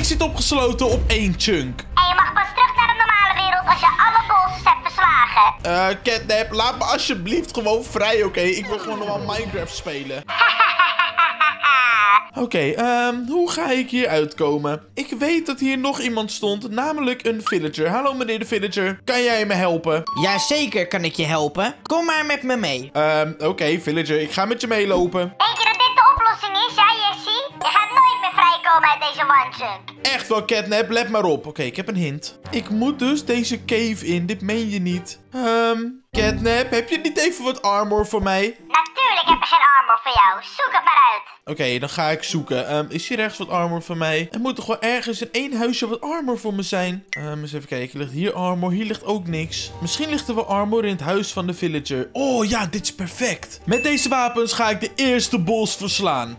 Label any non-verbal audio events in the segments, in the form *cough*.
Ik zit opgesloten op één chunk. En je mag pas terug naar de normale wereld als je alle bosses hebt verslagen. Eh, Catnap, laat me alsjeblieft gewoon vrij, oké? Ik wil gewoon nog wel Minecraft spelen. *laughs* Oké, ehm, hoe ga ik hier uitkomen? Ik weet dat hier nog iemand stond, namelijk een villager. Hallo meneer de villager, kan jij me helpen? Jazeker kan ik je helpen. Kom maar met me mee. Ehm, oké, villager, ik ga met je meelopen. Denk je uit deze. Echt wel, Catnap, let maar op. Oké, ik heb een hint. Ik moet dus deze cave in, dit meen je niet. Ehm, Catnap, heb je niet even wat armor voor mij? Natuurlijk heb ik geen armor voor jou. Zoek het maar uit. Oké, dan ga ik zoeken. Ehm, is hier ergens wat armor voor mij? Er moet toch wel ergens in één huisje wat armor voor me zijn? Ehm, eens even kijken. Ligt hier armor? Hier ligt ook niks. Misschien ligt er wel armor in het huis van de villager. Oh ja, dit is perfect. Met deze wapens ga ik de eerste bos verslaan.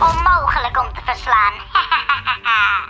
Onmogelijk om te verslaan. *laughs*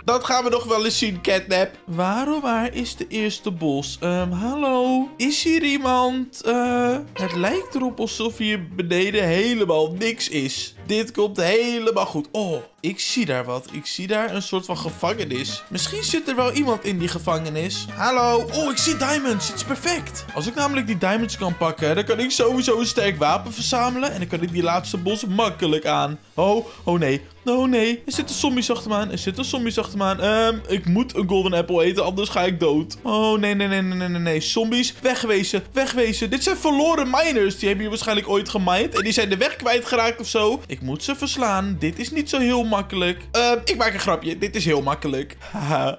Dat gaan we nog wel eens zien, Catnap. Waarom waar is de eerste bos? Ehm, hallo? Is hier iemand? Eh, het lijkt erop alsof hier beneden helemaal niks is. Dit komt helemaal goed. Oh, ik zie daar wat. Ik zie daar een soort van gevangenis. Misschien zit er wel iemand in die gevangenis. Hallo? Oh, ik zie diamonds. Het is perfect. Als ik namelijk die diamonds kan pakken, dan kan ik sowieso een sterk wapen verzamelen. En dan kan ik die laatste bos makkelijk aan. Oh, oh nee. Oh nee, er zitten zombies achter me aan. Er zitten zombies achter me aan. Ehm, ik moet een golden apple eten, anders ga ik dood. Oh nee, nee, nee, nee, nee, nee, nee. Zombies, wegwezen, wegwezen. Dit zijn verloren miners. Die hebben hier waarschijnlijk ooit gemined. En die zijn de weg kwijtgeraakt of zo. Ik moet ze verslaan. Dit is niet zo heel makkelijk. Ehm, ik maak een grapje. Dit is heel makkelijk.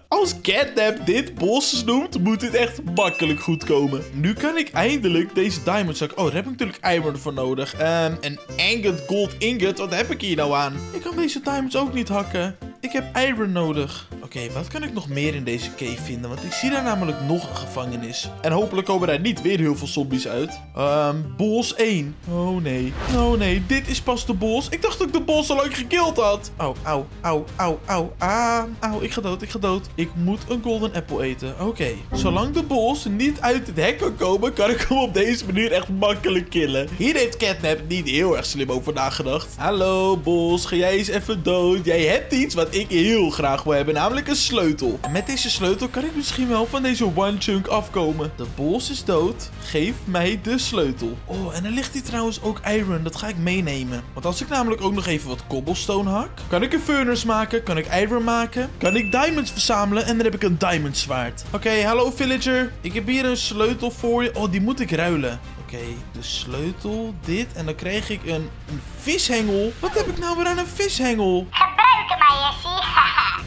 Als Catnap dit bos noemt, moet dit echt makkelijk goed komen. Nu kan ik eindelijk deze diamond zakken. Oh, daar heb ik natuurlijk iron voor nodig. Ehm, een ingot gold ingot. Wat heb ik hier nou aan? Ik kan deze diamonds ook niet hakken. Ik heb iron nodig. Oké, wat kan ik nog meer in deze cave vinden? Want ik zie daar namelijk nog een gevangenis. En hopelijk komen daar niet weer heel veel zombies uit. Ehm, bos 1. Oh nee. Oh nee, dit is pas de bos. Ik dacht dat ik de bos al lang gekild had. Au, au, au, au, au. Ah, au, ik ga dood, ik ga dood. Ik moet een golden apple eten. Oké. Zolang de bos niet uit het hek kan komen, kan ik hem op deze manier echt makkelijk killen. Hier heeft Catnap niet heel erg slim over nagedacht. Hallo, bos. Ga jij eens even dood? Jij hebt iets wat ik heel graag wil hebben, namelijk een sleutel. En met deze sleutel kan ik misschien wel van deze one chunk afkomen. De bos is dood. Geef mij de sleutel. Oh, en er ligt hier trouwens ook iron. Dat ga ik meenemen. Want als ik namelijk ook nog even wat cobblestone hak, kan ik een furnace maken, kan ik iron maken, kan ik diamonds verzamelen en dan heb ik een diamond zwaard. Oké, hallo villager. Ik heb hier een sleutel voor je. Oh, die moet ik ruilen. Oké, de sleutel, dit. En dan krijg ik een, een vishengel. Wat heb ik nou weer aan een vishengel?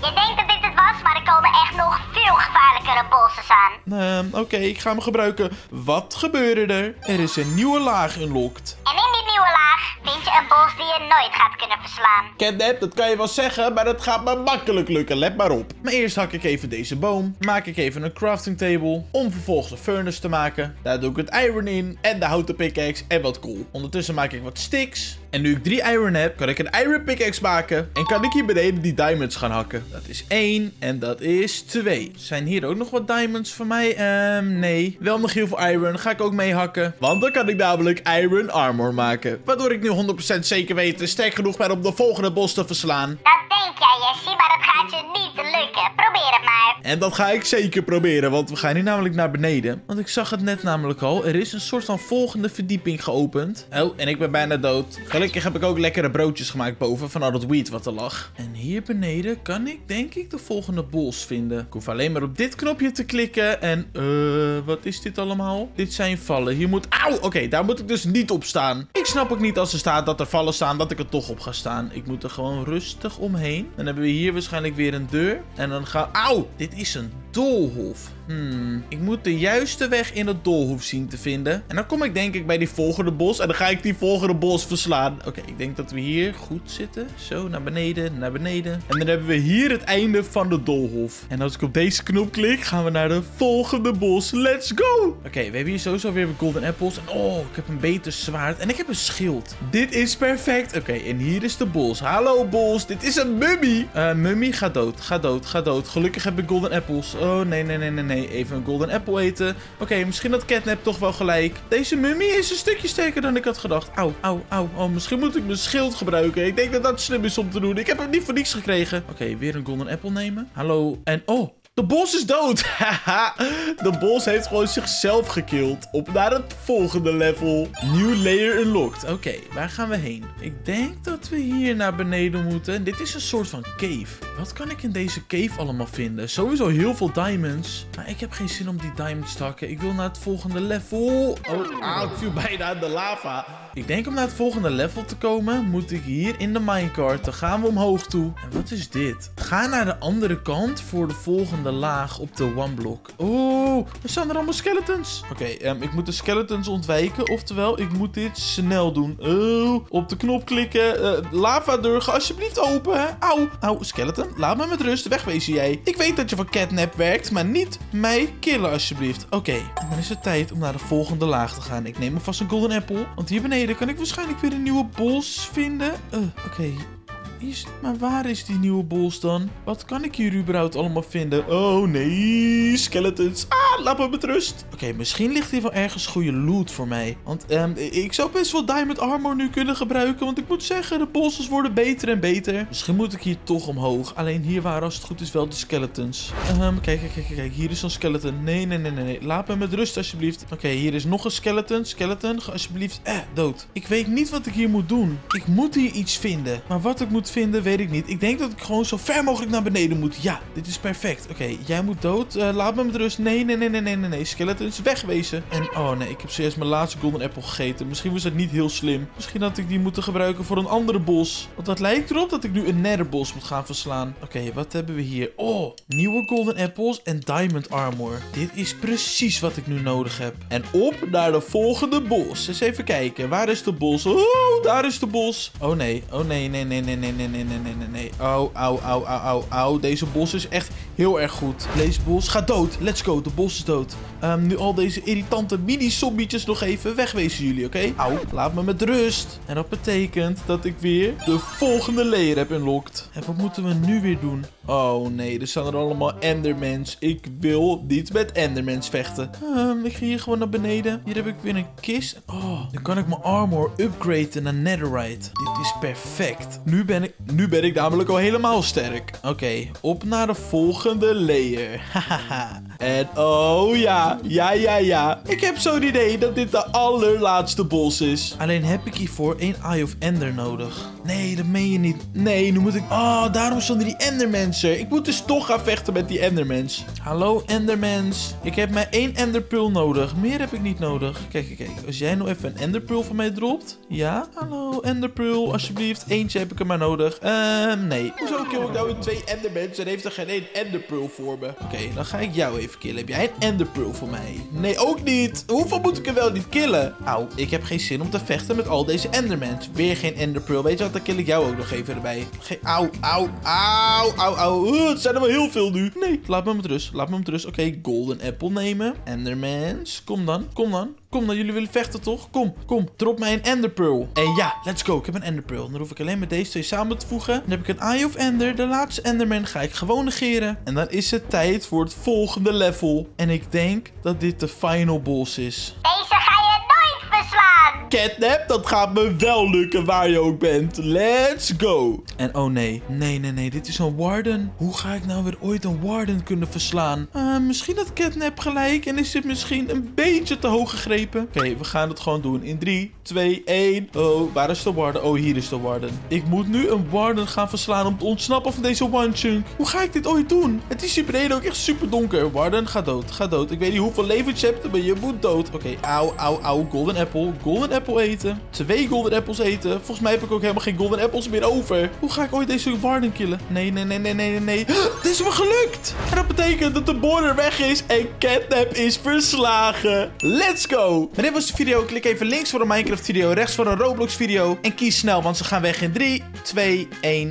Je denkt dat dit het was, maar er komen echt nog veel gevaarlijkere bosses aan. Ehm, Oké, ik ga hem gebruiken. Wat gebeurde er? Er is een nieuwe laag unlocked. En een bos die je nooit gaat kunnen verslaan. Catnap, dat kan je wel zeggen, maar dat gaat me makkelijk lukken. Let maar op. Maar eerst hak ik even deze boom. Maak ik even een crafting table. Om vervolgens een furnace te maken. Daar doe ik het iron in. En de houten pickaxe en wat kool. Ondertussen maak ik wat sticks. En nu ik drie iron heb, kan ik een iron pickaxe maken. En kan ik hier beneden die diamonds gaan hakken. Dat is één en dat is twee. Zijn hier ook nog wat diamonds voor mij? Ehm, nee. Wel nog heel veel iron. Ga ik ook mee hakken. Want dan kan ik namelijk iron armor maken. Waardoor ik nu 100% zeker weet sterk genoeg ben om de volgende bos te verslaan. Dat denk jij, Jessie, maar dat gaat je niet lukken. Probeer het maar. En dat ga ik zeker proberen, want we gaan hier namelijk naar beneden. Want ik zag het net namelijk al. Er is een soort van volgende verdieping geopend. Oh, en ik ben bijna dood. Gelukkig heb ik ook lekkere broodjes gemaakt boven van al dat weed wat er lag. En hier beneden kan ik denk ik de volgende bos vinden. Ik hoef alleen maar op dit knopje te klikken. En, eh, wat is dit allemaal? Dit zijn vallen. Hier moet... Auw! Oké, daar moet ik dus niet op staan. Snap ook niet als er staat dat er vallen staan, dat ik er toch op ga staan. Ik moet er gewoon rustig omheen. Dan hebben we hier waarschijnlijk weer een deur. En dan gaan... Auw! Dit is een doolhof. Hmm. Ik moet de juiste weg in het doolhof zien te vinden. En dan kom ik denk ik bij die volgende bos. En dan ga ik die volgende bos verslaan. Oké, ik denk dat we hier goed zitten. Zo, naar beneden, naar beneden. En dan hebben we hier het einde van de doolhof. En als ik op deze knop klik, gaan we naar de volgende bos. Let's go! Oké, we hebben hier sowieso weer golden apples. En oh, ik heb een beter zwaard. En ik heb een schild. Dit is perfect. Oké, en hier is de bos. Hallo bos, dit is een mummy. Eh, mummy, ga dood, ga dood, ga dood. Gelukkig heb ik golden apples. Oh, nee, nee, nee, nee, nee. Even een golden apple eten. Oké, misschien had Catnap toch wel gelijk. Deze mummie is een stukje sterker dan ik had gedacht. Auw, auw, auw. Oh, misschien moet ik mijn schild gebruiken. Ik denk dat dat slim is om te doen. Ik heb hem niet voor niks gekregen. Oké, weer een golden apple nemen. Hallo. En oh, de bos is dood. *laughs* De bos heeft gewoon zichzelf gekild. Op naar het volgende level. New layer unlocked. Oké, waar gaan we heen? Ik denk dat we hier naar beneden moeten. Dit is een soort van cave. Wat kan ik in deze cave allemaal vinden? Sowieso heel veel diamonds. Maar ik heb geen zin om die diamonds te hakken. Ik wil naar het volgende level. Oh, ah, ik viel bijna in de lava. Ik denk om naar het volgende level te komen, moet ik hier in de minecart. Dan gaan we omhoog toe. En wat is dit? Ga naar de andere kant voor de volgende laag op de one block. Oh, er staan er allemaal skeletons. Oké, ehm, ik moet de skeletons ontwijken. Oftewel, ik moet dit snel doen. Oh, op de knop klikken. Uh, lava deur, ga alsjeblieft open. Hè? Auw, auw, skeleton. Laat me met rust. Wegwezen jij. Ik weet dat je van catnap werkt, maar niet mij killen alsjeblieft. Oké, dan is het tijd om naar de volgende laag te gaan. Ik neem alvast een golden apple. Want hier beneden kan ik waarschijnlijk weer een nieuwe bos vinden. Uh, Oké, is, maar waar is die nieuwe bos dan? Wat kan ik hier überhaupt allemaal vinden? Oh nee, skeletons. Ah, laat me met rust. Oké, misschien ligt hier wel ergens goede loot voor mij. Want um, ik zou best wel diamond armor nu kunnen gebruiken. Want ik moet zeggen, de bosses worden beter en beter. Misschien moet ik hier toch omhoog. Alleen hier waren als het goed is wel de skeletons. Um, kijk, kijk, kijk, kijk. Hier is een skeleton. Nee, nee, nee, nee. Laat me met rust alsjeblieft. Oké, hier is nog een skeleton. Skeleton, alsjeblieft. Eh, dood. Ik weet niet wat ik hier moet doen. Ik moet hier iets vinden. Maar wat ik moet vinden, weet ik niet. Ik denk dat ik gewoon zo ver mogelijk naar beneden moet. Ja, dit is perfect. Oké, jij moet dood. Uh, laat me met rust. Nee, nee, nee, nee, nee, nee, nee. Skeletons, wegwezen. En, oh nee, ik heb zojuist mijn laatste golden apple gegeten. Misschien was dat niet heel slim. Misschien had ik die moeten gebruiken voor een andere bos. Want dat lijkt erop dat ik nu een netherbos moet gaan verslaan. Oké, wat hebben we hier? Oh, nieuwe golden apples en diamond armor. Dit is precies wat ik nu nodig heb. En op naar de volgende bos. Eens even kijken. Waar is de bos? Oh, daar is de bos. Oh nee, oh nee, nee, nee, nee, nee, nee, nee, nee, nee, nee, nee. Oh, au, au, au, au, au. Deze bos is echt heel erg goed. Deze bos gaat dood. Let's go. De bos is dood. Um, nu al deze irritante mini-zombietjes nog even wegwezen jullie, oké? Okay? Au, laat me met rust. En dat betekent dat ik weer de volgende layer heb unlocked. En wat moeten we nu weer doen? Oh nee, er staan er allemaal endermans. Ik wil niet met endermans vechten. Um, ik ga hier gewoon naar beneden. Hier heb ik weer een kist. Oh, dan kan ik mijn armor upgraden naar netherite. Dit is perfect. Nu ben ik, nu ben ik namelijk al helemaal sterk. Oké, op naar de volgende layer. *laughs* Hahaha. En oh ja, ja, ja, ja. Ik heb zo'n idee dat dit de allerlaatste bos is. Alleen heb ik hiervoor één Eye of Ender nodig. Nee, dat meen je niet. Nee, nu moet ik... Oh, daarom stonden die endermans er. Ik moet dus toch gaan vechten met die endermans. Hallo endermans. Ik heb maar één enderpearl nodig. Meer heb ik niet nodig. Kijk, kijk, kijk. Als jij nou even een enderpearl van mij dropt. Ja? Hallo enderpearl, alsjeblieft. Eentje heb ik er maar nodig. Ehm, nee. Hoezo kill ik nou weer twee endermans en heeft er geen één enderpearl voor me? Oké, dan ga ik jou even killen. Heb jij een enderpearl voor mij? Nee, ook niet. Hoeveel moet ik er wel niet killen? Auw, ik heb geen zin om te vechten met al deze endermans. Weer geen enderpearl. Weet je wat, dan kill ik jou ook nog even erbij. Ge auw, auw, auw, auw, auw. Uh, het zijn er wel heel veel nu. Nee, laat me met rust. Laat me met rust. Oké, golden apple nemen. Endermans. Kom dan, kom dan. Kom dan, jullie willen vechten toch? Kom, kom, drop mij een enderpearl. En ja, let's go. Ik heb een enderpearl. Dan hoef ik alleen met deze twee samen te voegen. Dan heb ik een Eye of Ender. De laatste enderman ga ik gewoon negeren. En dan is het tijd voor het volgende level. En ik denk dat dit de final boss is. Catnap, dat gaat me wel lukken waar je ook bent. Let's go. En oh nee, nee, nee, nee, dit is een warden. Hoe ga ik nou weer ooit een warden kunnen verslaan? Uh, misschien had Catnap gelijk en is dit misschien een beetje te hoog gegrepen. Oké, we gaan het gewoon doen. In 3, 2, 1. Oh, waar is de warden? Oh, hier is de warden. Ik moet nu een warden gaan verslaan om te ontsnappen van deze one chunk. Hoe ga ik dit ooit doen? Het is hier beneden ook echt super donker. Warden, ga dood, ga dood. Ik weet niet hoeveel levens je hebt, maar je moet dood. Oké, auw, auw, auw. Golden apple, golden apple eten. Twee golden apples eten. Volgens mij heb ik ook helemaal geen golden apples meer over. Hoe ga ik ooit deze warden killen? Nee, nee, nee, nee, nee, nee. *gasps* Dit is me gelukt. En dat betekent dat de border weg is en Catnap is verslagen. Let's go. Maar dit was de video. Klik even links voor een Minecraft video, rechts voor een Roblox video. En kies snel, want ze gaan weg in 3, 2, 1.